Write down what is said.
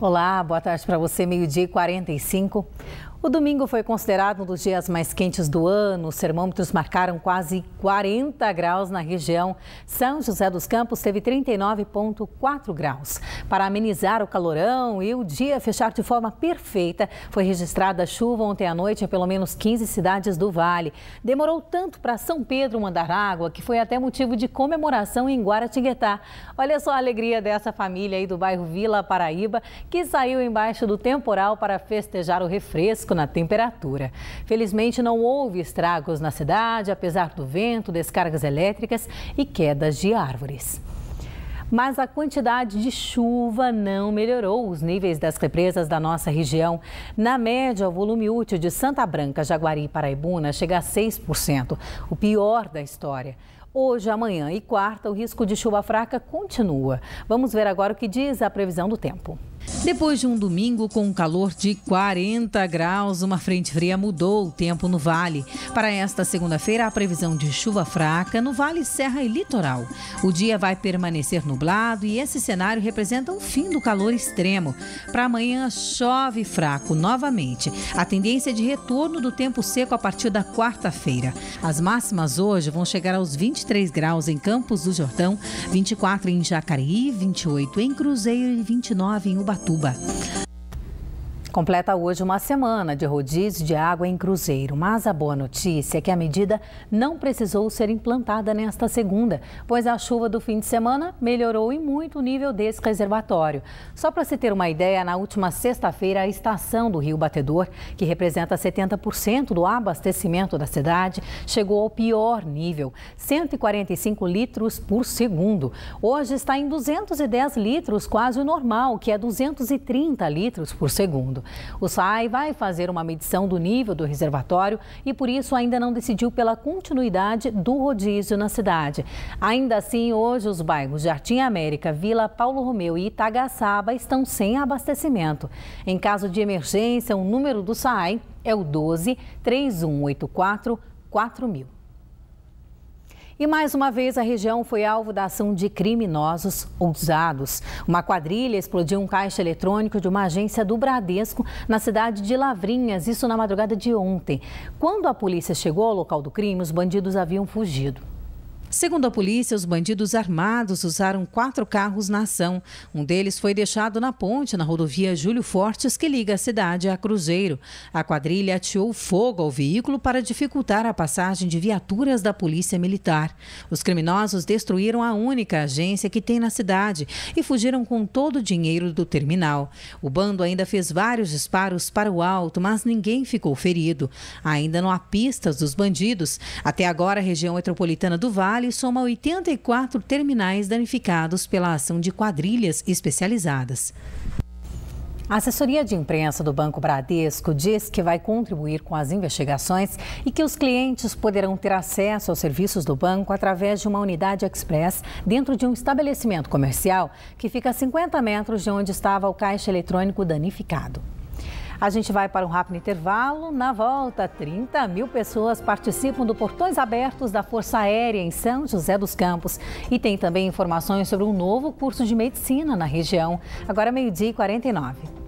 Olá, boa tarde para você, meio-dia e 45. O domingo foi considerado um dos dias mais quentes do ano. Os termômetros marcaram quase 40 graus na região. São José dos Campos teve 39,4 graus. Para amenizar o calorão e o dia fechar de forma perfeita, foi registrada chuva ontem à noite em pelo menos 15 cidades do Vale. Demorou tanto para São Pedro mandar água que foi até motivo de comemoração em Guaratinguetá. Olha só a alegria dessa família aí do bairro Vila Paraíba, que saiu embaixo do temporal para festejar o refresco na temperatura. Felizmente, não houve estragos na cidade, apesar do vento, descargas elétricas e quedas de árvores mas a quantidade de chuva não melhorou os níveis das represas da nossa região. Na média, o volume útil de Santa Branca, Jaguari e Paraibuna chega a 6%, o pior da história. Hoje, amanhã e quarta, o risco de chuva fraca continua. Vamos ver agora o que diz a previsão do tempo. Depois de um domingo com um calor de 40 graus, uma frente fria mudou o tempo no vale. Para esta segunda-feira, a previsão de chuva fraca no Vale Serra e Litoral. O dia vai permanecer nublado e esse cenário representa o fim do calor extremo. Para amanhã, chove fraco novamente. A tendência é de retorno do tempo seco a partir da quarta-feira. As máximas hoje vão chegar aos 23 graus em Campos do Jordão, 24 em Jacareí, 28 em Cruzeiro e 29 em Ubatuba. Ubatuba. Completa hoje uma semana de rodízio de água em Cruzeiro, mas a boa notícia é que a medida não precisou ser implantada nesta segunda, pois a chuva do fim de semana melhorou e muito o nível desse reservatório. Só para se ter uma ideia, na última sexta-feira, a estação do Rio Batedor, que representa 70% do abastecimento da cidade, chegou ao pior nível, 145 litros por segundo. Hoje está em 210 litros, quase o normal, que é 230 litros por segundo. O SAI vai fazer uma medição do nível do reservatório e, por isso, ainda não decidiu pela continuidade do rodízio na cidade. Ainda assim, hoje, os bairros Jardim América, Vila Paulo Romeu e Itagaçaba estão sem abastecimento. Em caso de emergência, o número do SAI é o 12 3184 4000. E mais uma vez a região foi alvo da ação de criminosos ousados. Uma quadrilha explodiu um caixa eletrônico de uma agência do Bradesco na cidade de Lavrinhas, isso na madrugada de ontem. Quando a polícia chegou ao local do crime, os bandidos haviam fugido. Segundo a polícia, os bandidos armados usaram quatro carros na ação. Um deles foi deixado na ponte na rodovia Júlio Fortes, que liga a cidade a Cruzeiro. A quadrilha ateou fogo ao veículo para dificultar a passagem de viaturas da Polícia Militar. Os criminosos destruíram a única agência que tem na cidade e fugiram com todo o dinheiro do terminal. O bando ainda fez vários disparos para o alto, mas ninguém ficou ferido. Ainda não há pistas dos bandidos. Até agora, a região metropolitana do Vale Vale soma 84 terminais danificados pela ação de quadrilhas especializadas. A assessoria de imprensa do Banco Bradesco diz que vai contribuir com as investigações e que os clientes poderão ter acesso aos serviços do banco através de uma unidade express dentro de um estabelecimento comercial que fica a 50 metros de onde estava o caixa eletrônico danificado. A gente vai para um rápido intervalo. Na volta, 30 mil pessoas participam do Portões Abertos da Força Aérea em São José dos Campos. E tem também informações sobre um novo curso de medicina na região. Agora, meio-dia e 49.